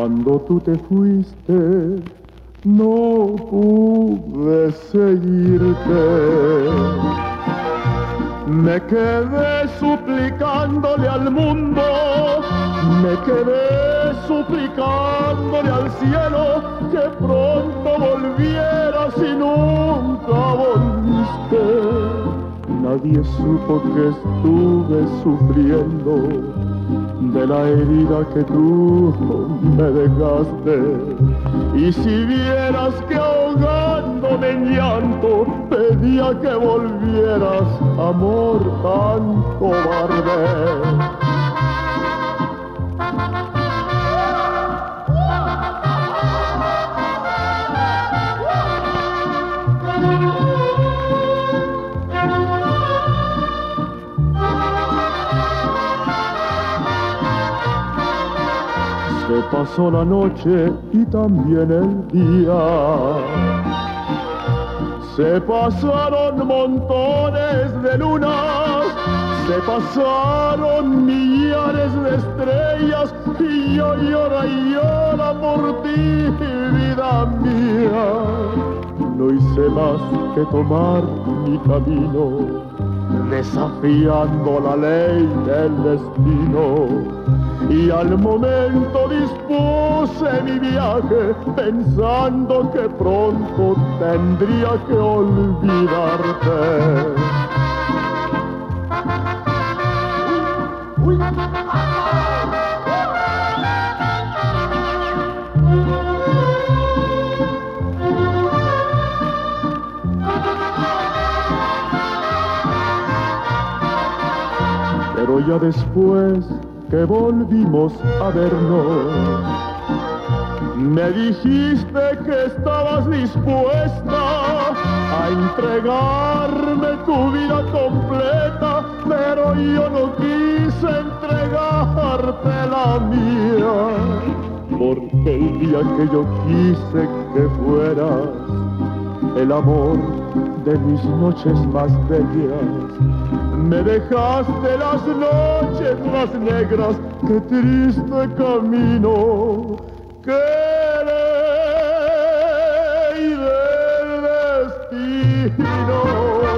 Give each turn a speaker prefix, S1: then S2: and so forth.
S1: Cuando tú te fuiste, no pude seguirte. Me quedé suplicándole al mundo, me quedé suplicándole al cielo que pronto volvieras y nunca volviste. Nadie supo que estuve sufriendo de la herida que tú me dejaste. Y si vieras que ahogándome en llanto pedía que volvieras, amor tan cobarde. Pasó la noche y también el día. Se pasaron montones de lunas, se pasaron millares de estrellas y yo llora y llora por ti, vida mía. No hice más que tomar mi camino, desafiando la ley del destino y al momento dispuse mi viaje pensando que pronto tendría que olvidarte. Pero ya después que volvimos a vernos. Me dijiste que estabas dispuesta a entregarme tu vida completa, pero yo no quise entregarte la mía, porque el día que yo quise que fueras el amor de mis noches más bellas, me dejaste las noches más negras, qué triste camino, qué ley del destino.